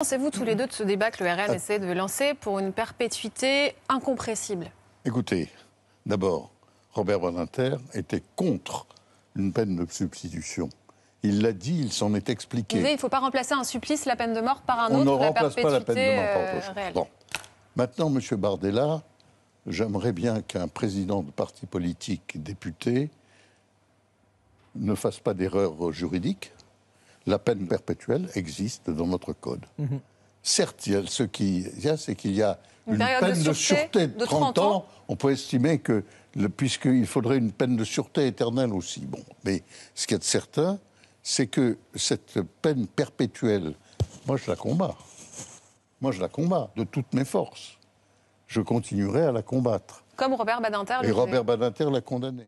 Pensez-vous tous les deux de ce débat que le RN essaie de lancer pour une perpétuité incompressible? Écoutez, d'abord, Robert Badinter était contre une peine de substitution. Il l'a dit, il s'en est expliqué. Vous savez, il ne faut pas remplacer un supplice, la peine de mort, par un On autre, ne la remplace pas la peine de mort par autre chose. euh. Bon. Maintenant, M. Bardella, j'aimerais bien qu'un président de parti politique député ne fasse pas d'erreur juridique. La peine perpétuelle existe dans notre code. Mhm. Certes, il y a ce qui il y a, c'est qu'il y a Une une, période de peine de sûreté sûreté de de 30, 30 ans. ans. On peut estimer que, puisqu'il faudrait une peine de sûreté éternelle aussi. Bon, mais ce qu'il y a de certain, c'est que cette peine perpétuelle, moi je la combats. Moi je la combats de toutes mes forces. Je continuerai à la combattre. Comme Robert Badinter Et. Robert Badinter l'a condamné.